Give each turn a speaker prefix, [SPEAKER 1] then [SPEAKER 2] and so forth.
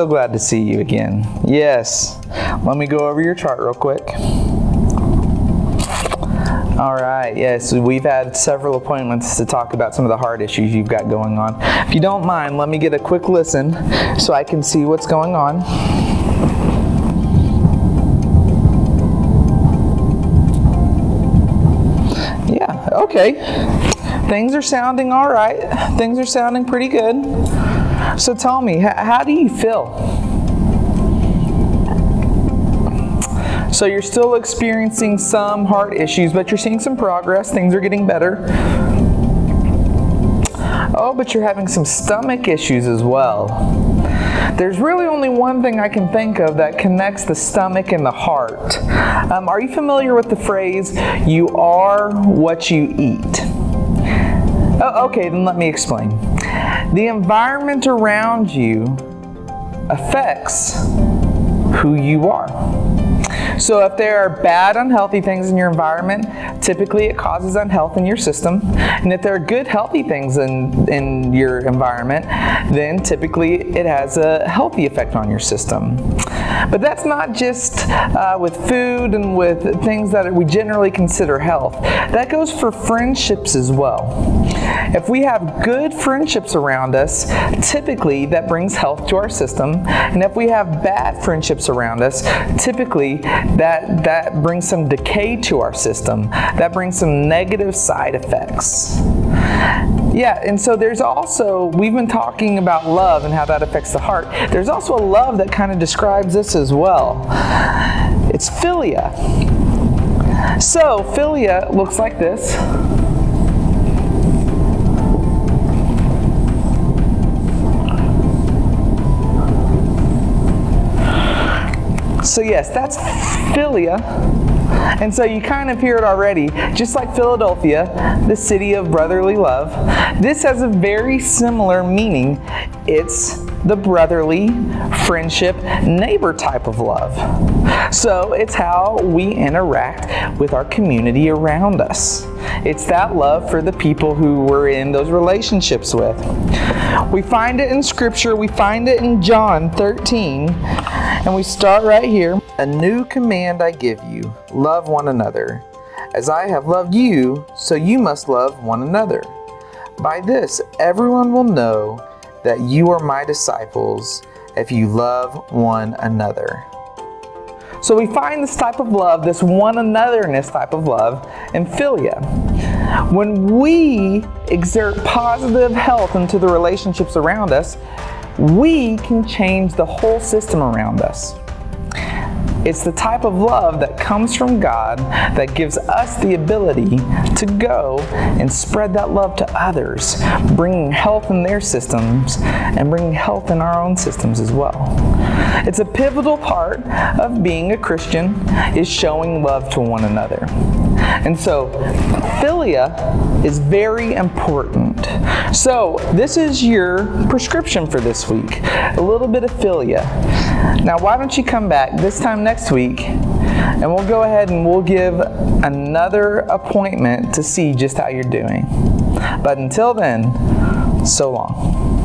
[SPEAKER 1] So glad to see you again. Yes, let me go over your chart real quick. All right, yes, we've had several appointments to talk about some of the heart issues you've got going on. If you don't mind, let me get a quick listen so I can see what's going on. Okay. Things are sounding all right. Things are sounding pretty good. So tell me, how do you feel? So you're still experiencing some heart issues, but you're seeing some progress. Things are getting better. Oh, but you're having some stomach issues as well. There's really only one thing I can think of that connects the stomach and the heart. Um, are you familiar with the phrase, you are what you eat? Oh, okay, then let me explain. The environment around you affects who you are. So if there are bad, unhealthy things in your environment, typically it causes unhealth in your system. And if there are good, healthy things in, in your environment, then typically it has a healthy effect on your system. But that's not just uh, with food and with things that we generally consider health. That goes for friendships as well. If we have good friendships around us, typically that brings health to our system. And if we have bad friendships around us, typically that, that brings some decay to our system. That brings some negative side effects. Yeah, and so there's also, we've been talking about love and how that affects the heart. There's also a love that kind of describes this as well. It's philia. So, philia looks like this. So yes, that's philia. And so you kind of hear it already. Just like Philadelphia, the city of brotherly love, this has a very similar meaning. It's the brotherly, friendship, neighbor type of love. So it's how we interact with our community around us. It's that love for the people who we're in those relationships with. We find it in Scripture, we find it in John 13, and we start right here. A new command I give you love one another. As I have loved you, so you must love one another. By this, everyone will know that you are my disciples if you love one another. So we find this type of love, this one anotherness type of love, in philia. When we exert positive health into the relationships around us, we can change the whole system around us. It's the type of love that comes from God that gives us the ability to go and spread that love to others, bringing health in their systems and bringing health in our own systems as well. It's a pivotal part of being a Christian is showing love to one another. And so, philia is very important. So, this is your prescription for this week a little bit of philia. Now, why don't you come back this time next week and we'll go ahead and we'll give another appointment to see just how you're doing. But until then, so long.